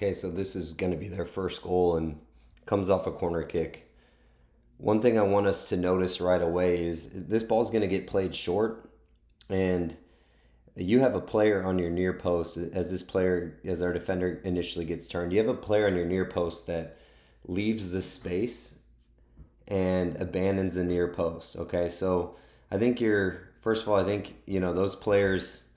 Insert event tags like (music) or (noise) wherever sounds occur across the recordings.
Okay, so this is going to be their first goal and comes off a corner kick. One thing I want us to notice right away is this ball is going to get played short, and you have a player on your near post as this player, as our defender initially gets turned. You have a player on your near post that leaves the space and abandons the near post. Okay, so I think you're first of all, I think you know those players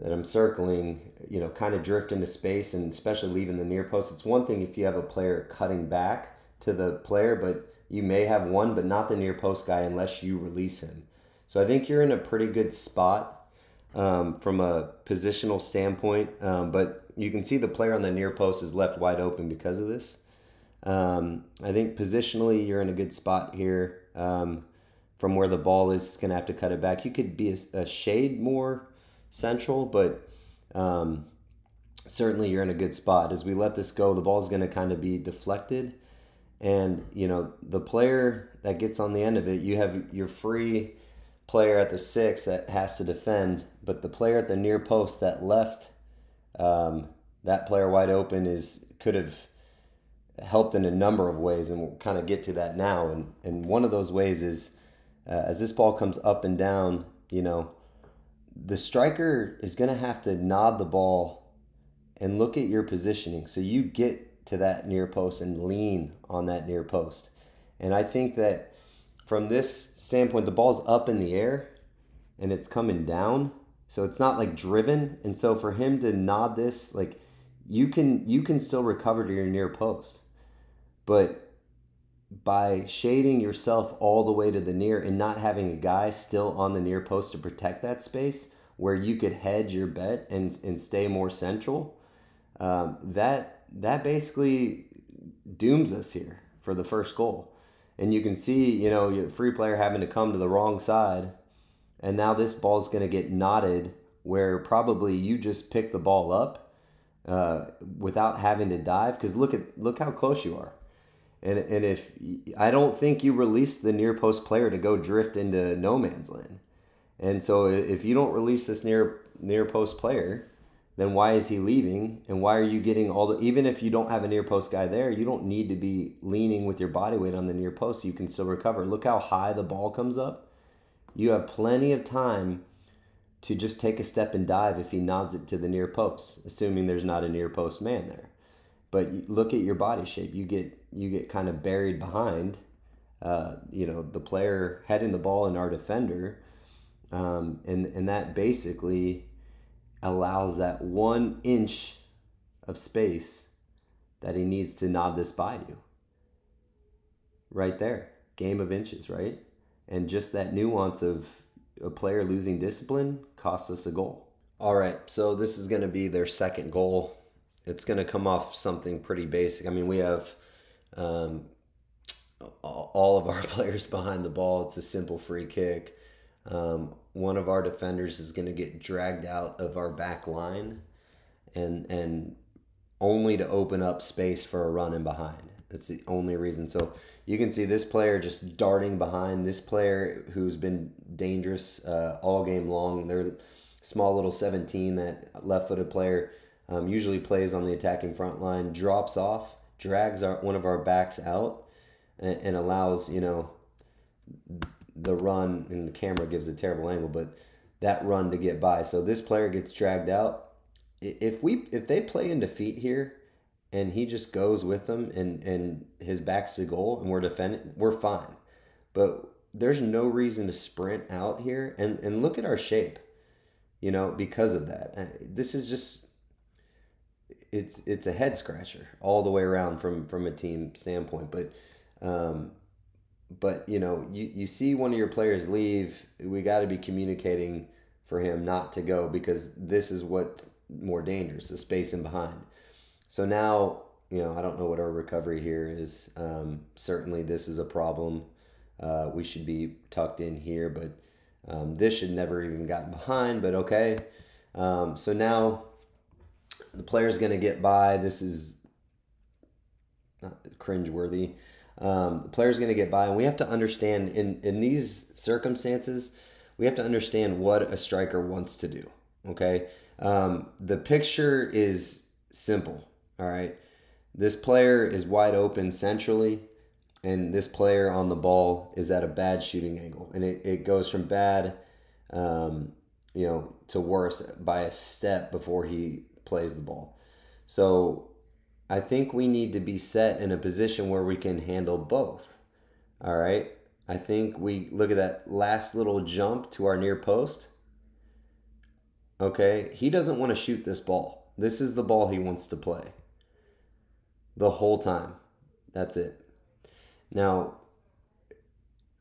that I'm circling, you know, kind of drift into space and especially leaving the near post. It's one thing if you have a player cutting back to the player, but you may have one, but not the near post guy unless you release him. So I think you're in a pretty good spot um, from a positional standpoint, um, but you can see the player on the near post is left wide open because of this. Um, I think positionally you're in a good spot here. Um, from where the ball is, going to have to cut it back. You could be a, a shade more central, but um, certainly you're in a good spot. As we let this go, the ball is going to kind of be deflected. And, you know, the player that gets on the end of it, you have your free player at the six that has to defend, but the player at the near post that left um, that player wide open is could have helped in a number of ways, and we'll kind of get to that now. And, and one of those ways is uh, as this ball comes up and down, you know, the striker is going to have to nod the ball and look at your positioning. So you get to that near post and lean on that near post. And I think that from this standpoint, the ball's up in the air and it's coming down. So it's not like driven. And so for him to nod this, like you can you can still recover to your near post. But by shading yourself all the way to the near and not having a guy still on the near post to protect that space where you could hedge your bet and, and stay more central, um, that that basically dooms us here for the first goal. And you can see, you know, your free player having to come to the wrong side, and now this ball is going to get knotted where probably you just pick the ball up uh, without having to dive. Because look at look how close you are and and if I don't think you release the near post player to go drift into no man's land, and so if you don't release this near near post player, then why is he leaving? And why are you getting all the even if you don't have a near post guy there, you don't need to be leaning with your body weight on the near post. You can still recover. Look how high the ball comes up. You have plenty of time to just take a step and dive if he nods it to the near post, assuming there's not a near post man there. But look at your body shape. You get you get kind of buried behind, uh, you know, the player heading the ball and our defender, um, and and that basically allows that one inch of space that he needs to nod this by you. Right there, game of inches, right? And just that nuance of a player losing discipline costs us a goal. All right, so this is going to be their second goal. It's going to come off something pretty basic. I mean, we have um, all of our (laughs) players behind the ball. It's a simple free kick. Um, one of our defenders is going to get dragged out of our back line, and and only to open up space for a run in behind. That's the only reason. So you can see this player just darting behind this player who's been dangerous uh, all game long. They're small little 17, that left footed player um, usually plays on the attacking front line, drops off drags our, one of our backs out and, and allows you know the run and the camera gives a terrible angle but that run to get by. So this player gets dragged out. If we if they play in defeat here and he just goes with them and and his back's to goal and we're defending we're fine. But there's no reason to sprint out here and and look at our shape you know because of that. Uh, this is just it's it's a head scratcher all the way around from from a team standpoint. But um, but you know, you you see one of your players leave, we got to be communicating for him not to go because this is what more dangerous, the space in behind. So now you know I don't know what our recovery here is. Um, certainly, this is a problem. Uh, we should be tucked in here, but um, this should never even gotten behind. But okay. Um, so now the player's going to get by. This is not cringeworthy. Um, the player's going to get by, and we have to understand in in these circumstances, we have to understand what a striker wants to do. Okay, um, the picture is simple. All right. This player is wide open centrally, and this player on the ball is at a bad shooting angle. And it, it goes from bad, um, you know, to worse by a step before he plays the ball. So I think we need to be set in a position where we can handle both. All right. I think we look at that last little jump to our near post. Okay. He doesn't want to shoot this ball. This is the ball he wants to play the whole time. That's it. Now,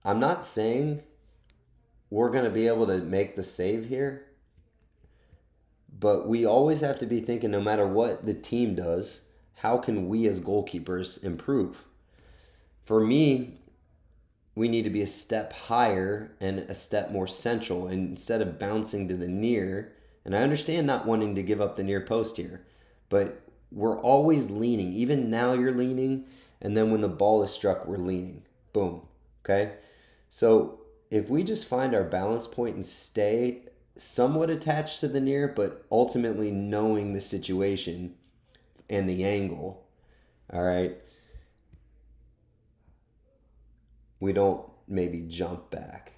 I'm not saying we're going to be able to make the save here, but we always have to be thinking no matter what the team does, how can we as goalkeepers improve? For me, we need to be a step higher and a step more central and instead of bouncing to the near. And I understand not wanting to give up the near post here, but we're always leaning. Even now, you're leaning, and then when the ball is struck, we're leaning. Boom. Okay? So if we just find our balance point and stay somewhat attached to the near, but ultimately knowing the situation and the angle, all right, we don't maybe jump back.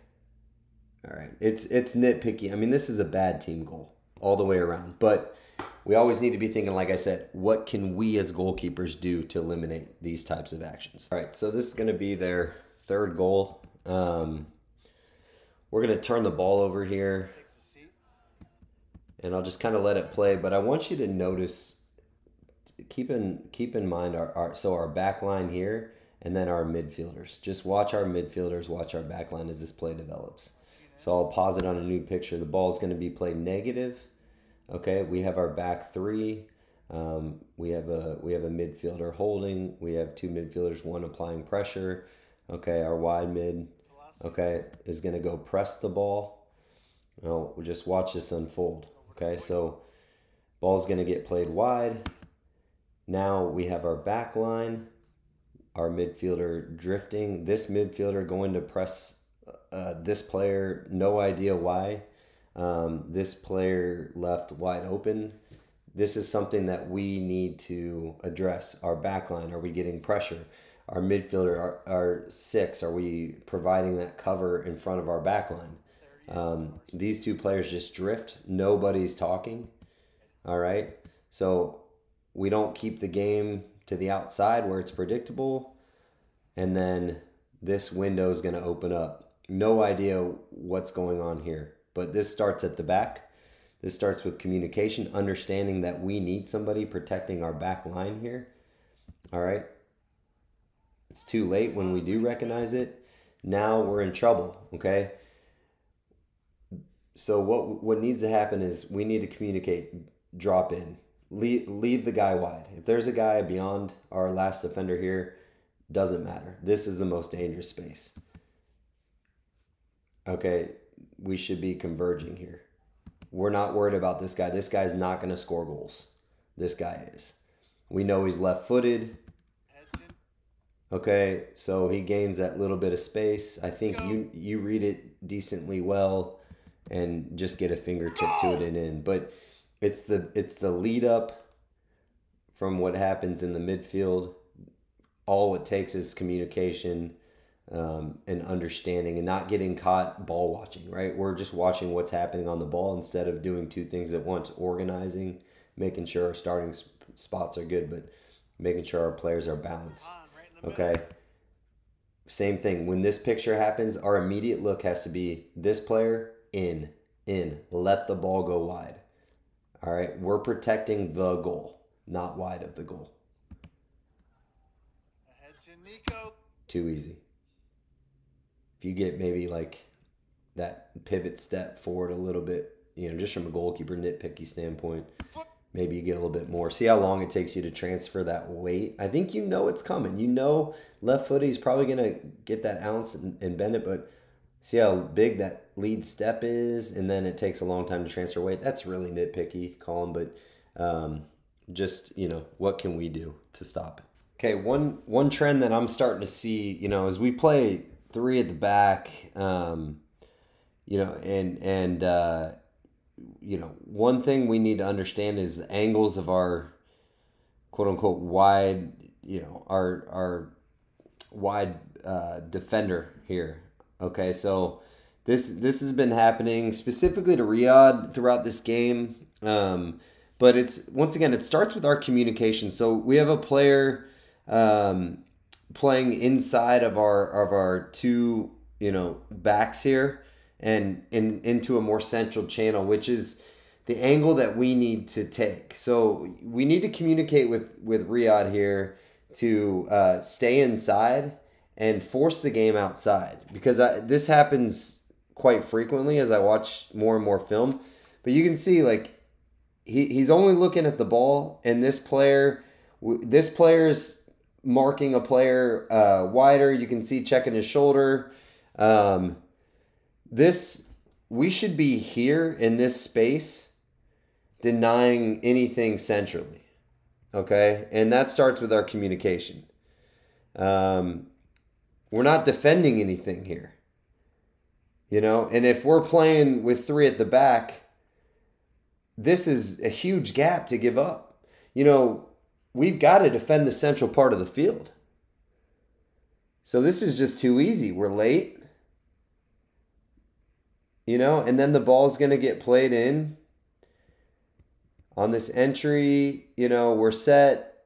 All right. It's it's nitpicky. I mean, this is a bad team goal all the way around. But we always need to be thinking, like I said, what can we as goalkeepers do to eliminate these types of actions? All right, so this is going to be their third goal. Um, we're going to turn the ball over here, and I'll just kind of let it play. But I want you to notice, keep in keep in mind our, our so our back line here, and then our midfielders. Just watch our midfielders, watch our back line as this play develops. So I'll pause it on a new picture. The ball is going to be played negative Okay, we have our back three. Um, we have a we have a midfielder holding. We have two midfielders, one applying pressure. Okay, our wide mid, okay, is gonna go press the ball. Well, we'll just watch this unfold. Okay, so ball's gonna get played wide. Now we have our back line, our midfielder drifting. This midfielder going to press uh, this player. No idea why. Um, this player left wide open. This is something that we need to address. Our back line, are we getting pressure? Our midfielder, our, our six, are we providing that cover in front of our backline? Um, these two players just drift. Nobody's talking. All right. So we don't keep the game to the outside where it's predictable. And then this window is going to open up. No idea what's going on here. But this starts at the back. This starts with communication, understanding that we need somebody protecting our back line here. All right. It's too late when we do recognize it. Now we're in trouble, okay? So what what needs to happen is we need to communicate, drop in, leave, leave the guy wide. If there's a guy beyond our last defender here, doesn't matter. This is the most dangerous space. Okay, we should be converging here. We're not worried about this guy. This guy's not going to score goals. This guy is. We know he's left footed. Okay, so he gains that little bit of space. I think you you read it decently well and just get a fingertip to it and in. But it's the it's the lead up from what happens in the midfield. All it takes is communication um, and understanding and not getting caught ball watching, right? We're just watching what's happening on the ball instead of doing two things at once organizing, making sure our starting spots are good, but making sure our players are balanced. Okay. Same thing. When this picture happens, our immediate look has to be this player in, in, let the ball go wide. All right. We're protecting the goal, not wide of the goal. Too easy if you get maybe like that pivot step forward a little bit, you know, just from a goalkeeper nitpicky standpoint, maybe you get a little bit more. See how long it takes you to transfer that weight. I think you know it's coming. You know left foot he's probably gonna get that ounce and, and bend it, but see how big that lead step is, and then it takes a long time to transfer weight. That's really nitpicky, Colin, but um, just you know, what can we do to stop it? Okay, one one trend that I'm starting to see, you know, as we play three at the back. Um, you know, and and uh, you know, one thing we need to understand is the angles of our quote unquote wide, you know, our our wide uh, defender here. Okay, so this this has been happening specifically to Riyad throughout this game. Um, but it's once again it starts with our communication. So we have a player um, playing inside of our of our two you know backs here and in into a more central channel, which is the angle that we need to take. So we need to communicate with with Riyad here to uh, stay inside and force the game outside because I, this happens quite frequently as I watch more and more film. But you can see like he, he's only looking at the ball, and this player this player's marking a player uh, wider. You can see checking his shoulder. Um, this we should be here in this space denying anything centrally okay and that starts with our communication um, we're not defending anything here you know? And if we're playing with three at the back this is a huge gap to give up. You know we've got to defend the central part of the field. So this is just too easy. We're late. You know, and then the ball's going to get played in. On this entry. You know, we're set.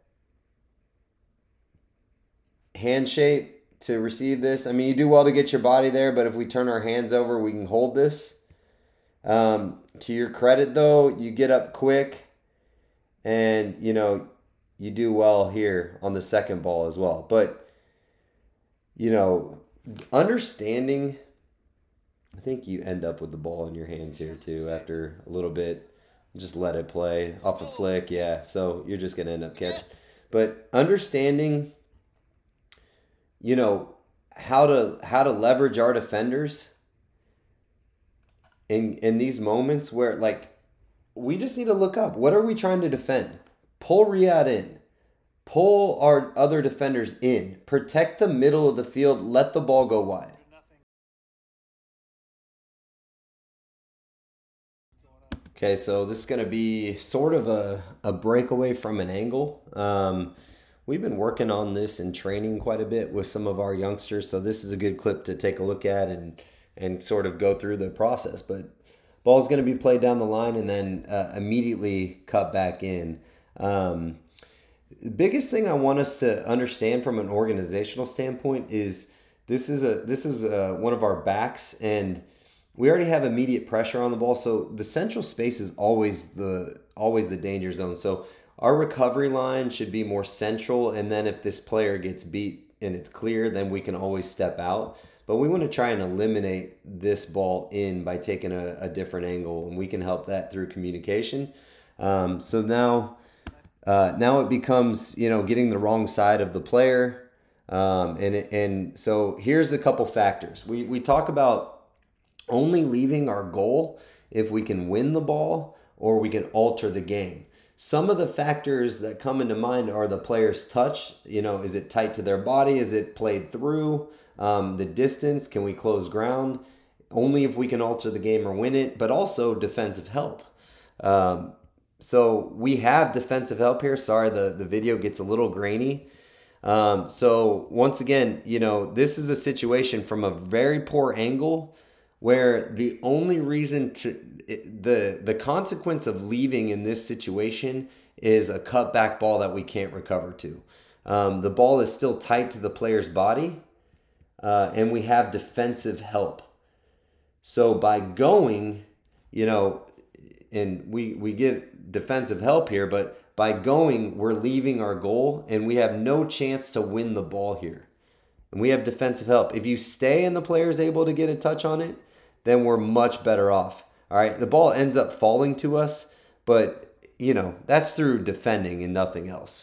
Hand shape to receive this. I mean, you do well to get your body there, but if we turn our hands over, we can hold this. Um, to your credit, though, you get up quick and, you know, you do well here on the second ball as well. But, you know, understanding I think you end up with the ball in your hands here too after a little bit. Just let it play off a flick, yeah. So you're just gonna end up catching. But understanding, you know, how to how to leverage our defenders in in these moments where like we just need to look up. What are we trying to defend? Pull Riyad in. Pull our other defenders in. Protect the middle of the field. Let the ball go wide. Okay, so this is going to be sort of a, a breakaway from an angle. Um, we've been working on this and training quite a bit with some of our youngsters, so this is a good clip to take a look at and and sort of go through the process. But ball's going to be played down the line and then uh, immediately cut back in. Um, the biggest thing I want us to understand from an organizational standpoint is this is a this is a, one of our backs and we already have immediate pressure on the ball, so the central space is always the always the danger zone. So our recovery line should be more central, and then if this player gets beat and it's clear, then we can always step out. But we want to try and eliminate this ball in by taking a, a different angle, and we can help that through communication. Um, so now, uh, now it becomes you know getting the wrong side of the player, um, and and so here's a couple factors. We we talk about only leaving our goal if we can win the ball or we can alter the game. Some of the factors that come into mind are the player's touch. You know, is it tight to their body? Is it played through? Um, the distance? Can we close ground? Only if we can alter the game or win it, but also defensive help. Um, so we have defensive help here. Sorry, the, the video gets a little grainy. Um, so once again, you know, this is a situation from a very poor angle where the only reason to the the consequence of leaving in this situation is a cutback ball that we can't recover to. Um, the ball is still tight to the player's body, uh, and we have defensive help. So by going, you know, and we we get defensive help here, but by going, we're leaving our goal, and we have no chance to win the ball here. And we have defensive help. If you stay and the player is able to get a touch on it, then we're much better off. All right, the ball ends up falling to us, but you know, that's through defending and nothing else.